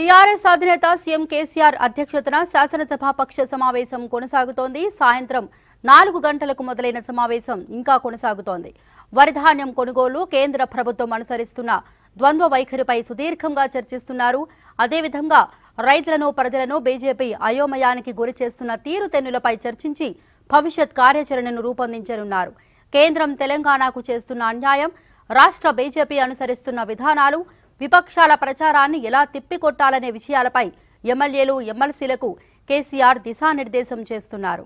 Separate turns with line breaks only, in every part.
TRS అధినేత CM KCR అధ్యక్షతన శాసనసభాపక్ష సమావేశం కొనసాగుతోంది. సాయంత్రం నాలుగు గంటలకు మొదలైన సమావేశం ఇంకా కొనసాగుతోంది. వరిధాన్యం కొనుగోలు కేంద్ర ప్రభుత్వం అనుసరిస్తున్న ద్వంద్వ వైఖరిపై సుదీర్ఘంగా చర్చిస్తున్నారు. అదేవిధంగా రైతులను ప్రజలను బీజేపీ అయోమయానికి గురి చేస్తున్న తీరుతెన్నులపై చర్చించి భవిష్యత్ కార్యాచరణను రూపొందించనున్నారు. కేంద్రం తెలంగాణకు చేస్తున్న అన్యాయం రాష్ట్ర బీజేపీ అనుసరిస్తున్న విధానాలు విపక్షాల ప్రచారాన్ని ఎలా తిప్పికొట్టాలనే విషయాలపై ఎమ్మెల్యేలు ఎమ్మెల్సీలకు కేసీఆర్ దిశానిర్దేశం చేస్తున్నారు.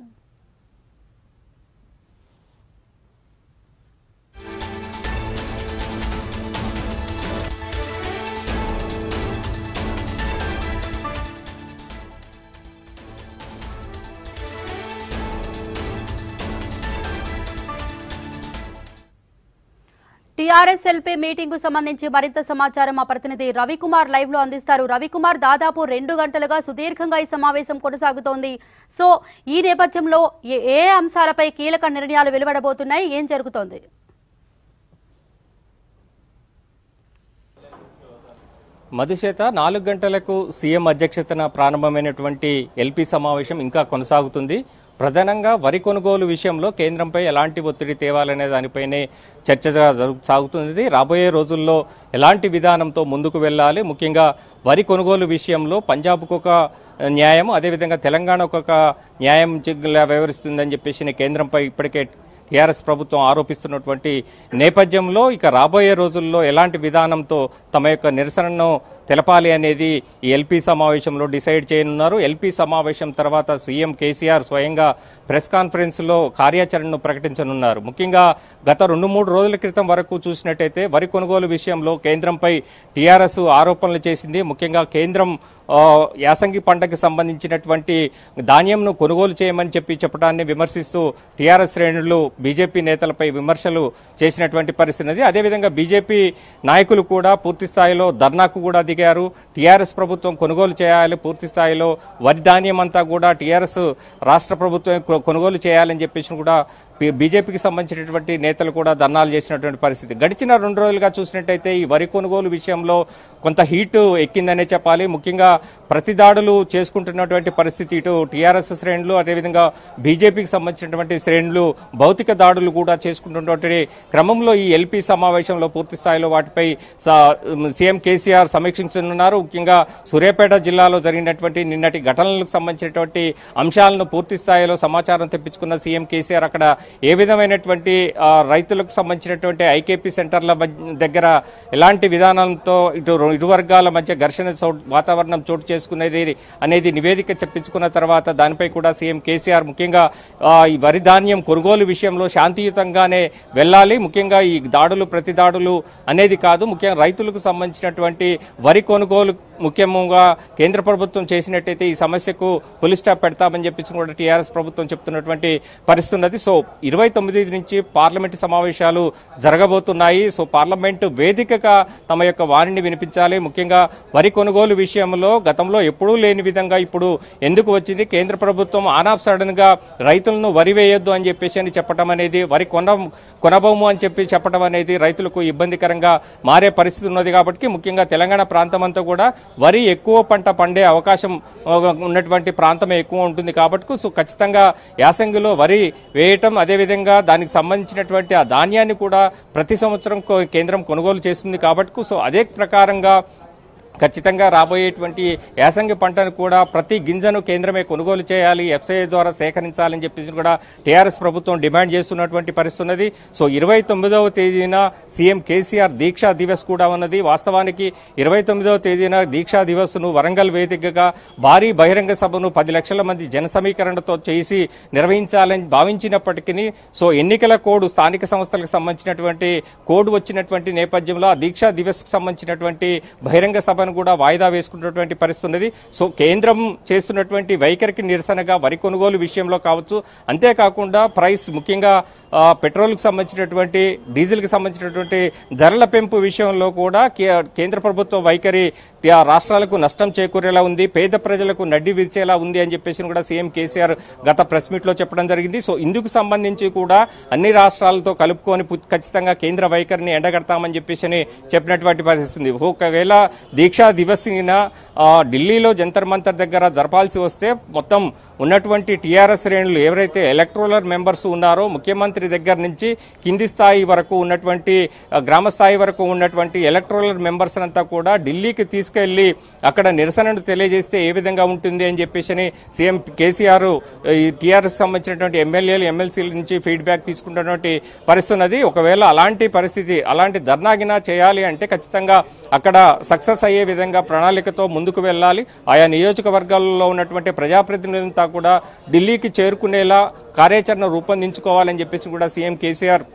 టీఆర్ఎస్ ఎల్పీ మీటింగ్కు సంబంధించి మరింత సమాచారం మా ప్రతినిధి రవికుమార్ లైవ్లో అందిస్తారు. రవికుమార్ దాదాపు రెండు గంటలుగా సుదీర్ఘంగా ఈ సమావేశం కొనసాగుతోంది. సో ఈ నేపథ్యంలో ఏ అంశాలపై కీలక నిర్ణయాలు వెలువడబోతున్నాయి? ఏం జరుగుతోంది?
మధుచేత నాలుగు గంటలకు సీఎం అధ్యక్షతన ప్రారంభమైనటువంటి ఎల్పీ సమావేశం ఇంకా కొనసాగుతుంది. ప్రధానంగా వరి కొనుగోలు విషయంలో కేంద్రంపై ఎలాంటి ఒత్తిడి తేవాలనే దానిపైనే చర్చగా జరుగు- సాగుతుంది రాబోయే రోజుల్లో ఎలాంటి విధానంతో ముందుకు వెళ్ళాలి? ముఖ్యంగా వరి కొనుగోలు విషయంలో పంజాబ్కు ఒక న్యాయం అదేవిధంగా తెలంగాణకు ఒక న్యాయం వ్యవహరిస్తుందని చెప్పేసి కేంద్రంపై ఇప్పటికే టీఆర్ఎస్ ప్రభుత్వం ఆరోపిస్తున్నటువంటి నేపథ్యంలో ఇక రాబోయే రోజుల్లో ఎలాంటి విధానంతో తమ యొక్క నిరసనను తెలపాలి అనేది ఈ ఎల్పీ సమావేశంలో డిసైడ్ చేయనున్నారు. ఎల్పీ సమావేశం తర్వాత సీఎం కేసీఆర్ స్వయంగా ప్రెస్ కాన్ఫరెన్స్లో కార్యాచరణను ప్రకటించనున్నారు. ముఖ్యంగా గత రెండు మూడు రోజుల క్రితం వరకు చూసినట్టయితే వరి కొనుగోలు విషయంలో కేంద్రంపై టీఆర్ఎస్ ఆరోపణలు చేసింది. ముఖ్యంగా కేంద్రం యాసంగి పంటకి సంబంధించినటువంటి ధాన్యంను కొనుగోలు చేయమని చెప్పి చెప్పడాన్ని విమర్శిస్తూ టీఆర్ఎస్ శ్రేణులు బీజేపీ నేతలపై విమర్శలు చేసినటువంటి పరిస్థితి అదేవిధంగా బీజేపీ నాయకులు కూడా పూర్తి స్థాయిలో ధర్నాకు కూడా దిగారు టీఆర్ఎస్ ప్రభుత్వం కొనుగోలు చేయాలి పూర్తి స్థాయిలో వరి ధాన్యం అంతా కూడా టీఆర్ఎస్ రాష్ట్ర ప్రభుత్వం కొనుగోలు చేయాలని చెప్పేసి కూడా బీజేపీకి సంబంధించినటువంటి నేతలు కూడా ధర్నాలు చేసినటువంటి పరిస్థితి. గడిచిన రెండు రోజులుగా చూసినట్టయితే ఈ వరి కొనుగోలు విషయంలో కొంత హీట్ ఎక్కిందనే చెప్పాలి. ముఖ్యంగా ప్రతి దాడులు చేసుకుంటున్నటువంటి పరిస్థితి ఇటు టీఆర్ఎస్ శ్రేణులు అదేవిధంగా బీజేపీకి సంబంధించినటువంటి శ్రేణులు భౌతిక దాడులు కూడా చేసుకుంటున్నటువంటి క్రమంలో ఈ ఎల్పీ సమావేశంలో పూర్తి స్థాయిలో వాటిపై సీఎం కేసీఆర్ సమీక్షించనున్నారు ముఖ్యంగా సూర్యాపేట జిల్లాలో జరిగినటువంటి నిన్నటి ఘటనలకు సంబంధించినటువంటి అంశాలను పూర్తి స్థాయిలో సమాచారం తెప్పించుకున్న సీఎం కేసీఆర్ అక్కడ ఏ విధమైనటువంటి రైతులకు సంబంధించినటువంటి ఐకేపీ సెంటర్ల మధ్య- దగ్గర ఎలాంటి విధానంతో ఇటు ఇరు వర్గాల మధ్య ఘర్షణ చోటు వాతావరణం చోటు చేసుకునేది అనేది నివేదిక చెప్పించుకున్న తర్వాత దానిపై కూడా సీఎం కేసీఆర్ ముఖ్యంగా ఈ వరి ధాన్యం కొనుగోలు విషయంలో శాంతియుతంగానే వెళ్ళాలి. ముఖ్యంగా ఈ దాడులు ప్రతి దాడులు అనేది కాదు. ముఖ్యంగా రైతులకు సంబంధించినటువంటి వరి వరి కొనుగోలు ముఖ్యంగా కేంద్ర ప్రభుత్వం చేసినట్టయితే ఈ సమస్యకు పులి స్టాప్ పెడతామని చెప్పేసి కూడా టీఆర్ఎస్ ప్రభుత్వం చెప్తున్నటువంటి పరిస్థితి ఉన్నది. సో ఇరవై తొమ్మిది నుంచి పార్లమెంటు సమావేశాలు జరగబోతున్నాయి. సో పార్లమెంటు వేదికగా తమ యొక్క వారిని వినిపించాలి. ముఖ్యంగా వరి కొనుగోలు విషయంలో గతంలో ఎప్పుడూ లేని విధంగా ఇప్పుడు ఎందుకు వచ్చింది? కేంద్ర ప్రభుత్వం ఆనాప్ సడన్గా రైతులను వరి వేయొద్దు అని చెప్పేసి అని చెప్పడం అనేది వరి కొన కొనబోము అని చెప్పి చెప్పడం అనేది రైతులకు ఇబ్బందికరంగా మారే పరిస్థితి ఉన్నది కాబట్టి ముఖ్యంగా తెలంగాణ ప్రాంతం అంతా కూడా వరి ఎక్కువ పంట పండే అవకాశం ఉన్నటువంటి ప్రాంతమే ఎక్కువ ఉంటుంది కాబట్టి సో ఖచ్చితంగా యాసంగిలో వరి వేయటం అదేవిధంగా దానికి సంబంధించినటువంటి ఆ ధాన్యాన్ని కూడా ప్రతి సంవత్సరం కేంద్రం కొనుగోలు చేస్తుంది కాబట్టి సో అదే ప్రకారంగా ఖచ్చితంగా రాబోయేటువంటి యాసంగి పంటను కూడా ప్రతి గింజను కేంద్రమే కొనుగోలు చేయాలి ఎఫ్సీఐ ద్వారా సేకరించాలని చెప్పేసి కూడా టీఆర్ఎస్ ప్రభుత్వం డిమాండ్ చేస్తున్నటువంటి పరిస్థితి ఉన్నది. సో ఇరవై తొమ్మిదవ తేదీన సీఎం కేసీఆర్ దీక్షా దివస్ కూడా ఉన్నది. వాస్తవానికి ఇరవై తొమ్మిదవ తేదీన దీక్షా దివస్ను వరంగల్ వేదికగా భారీ బహిరంగ సభను పది లక్షల మంది జన సమీకరణతో చేసి నిర్వహించాలని భావించినప్పటికీ సో ఎన్నికల కోడ్ స్థానిక సంస్థలకు సంబంధించినటువంటి కోడ్ వచ్చినటువంటి నేపథ్యంలో ఆ దీక్షా దివస్కు సంబంధించినటువంటి బహిరంగ సభ సభను కూడా వాయిదా వేసుకున్నటువంటి పరిస్థితి ఉన్నది. సో కేంద్రం చేస్తున్నటువంటి వైఖరికి నిరసనగా వరి కొనుగోలు విషయంలో కావచ్చు అంతేకాకుండా ప్రైస్ ముఖ్యంగా పెట్రోల్కి సంబంధించినటువంటి డీజిల్కి సంబంధించినటువంటి ధరల పెంపు విషయంలో కూడా కేంద్ర ప్రభుత్వ వైఖరి రాష్ట్రాలకు నష్టం చేకూరేలా ఉంది పేద ప్రజలకు నడ్డి విరిచేలా ఉంది అని చెప్పేసి కూడా సీఎం కేసీఆర్ గత ప్రెస్ మీట్లో చెప్పడం జరిగింది. సో ఇందుకు సంబంధించి కూడా అన్ని రాష్ట్రాలతో కలుపుకొని ఖచ్చితంగా కేంద్ర వైఖరిని ఎండగడతామని చెప్పేసి అని చెప్పినటువంటి పరిస్థితి ఉంది. ఒకవేళ దీక్ష దీక్షా దివస్న ఢిల్లీలో జంతర్ మంతర్ దగ్గర జరపాల్సి వస్తే మొత్తం ఉన్నటువంటి టీఆర్ఎస్ శ్రేణులు ఎవరైతే ఎలక్ట్రోలర్ మెంబర్స్ ఉన్నారో ముఖ్యమంత్రి దగ్గర నుంచి కింది స్థాయి వరకు ఉన్నటువంటి గ్రామ స్థాయి వరకు ఉన్నటువంటి ఎలక్ట్రోలర్ మెంబర్స్ అంతా కూడా ఢిల్లీకి తీసుకెళ్ళి అక్కడ నిరసనను తెలియజేస్తే ఏ విధంగా ఉంటుంది అని చెప్పేసి సీఎం కేసీఆర్ ఈ టీఆర్ఎస్ సంబంధించినటువంటి ఎమ్మెల్యేలు ఎమ్మెల్సీల నుంచి ఫీడ్బ్యాక్ తీసుకుంటున్నటువంటి పరిస్థితి ఉన్నది. ఒకవేళ అలాంటి పరిస్థితి అలాంటి ధర్నాగినా చేయాలి అంటే ఖచ్చితంగా అక్కడ సక్సెస్ అయ్యే విధంగా ప్రణాళికతో ముందుకు వెళ్ళాలి. ఆయా నియోజకవర్గాల్లో ఉన్నటువంటి ప్రజాప్రతినిధులంతా కూడా ఢిల్లీకి చేరుకునేలా కార్యాచరణ రూపొందించుకోవాలని చెప్పేసి కూడా సీఎం కేసీఆర్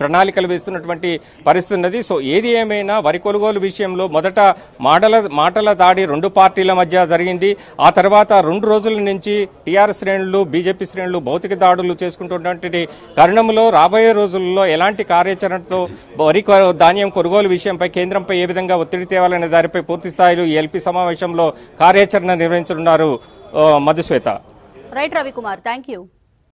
ప్రణాళికలు వేస్తున్నటువంటి పరిస్థితి ఉన్నది. సో ఏది ఏమైనా వరి కొనుగోలు విషయంలో మొదట మాటల మాటల దాడి రెండు పార్టీల మధ్య జరిగింది. ఆ తర్వాత రెండు రోజుల నుంచి టీఆర్ఎస్ శ్రేణులు బీజేపీ శ్రేణులు భౌతిక దాడులు చేసుకుంటున్నటువంటి తరుణంలో రాబోయే రోజుల్లో ఎలాంటి కార్యాచరణతో వరి కొ- ధాన్యం కొనుగోలు విషయంపై కేంద్రంపై ఏ విధంగా ఒత్తిడి తేవాలనే దానిపై పూర్తి స్థాయిలో ఈ ఎల్పీ సమావేశంలో కార్యాచరణ నిర్వహించనున్నారు Madhushweta.
Right Ravikumar thank you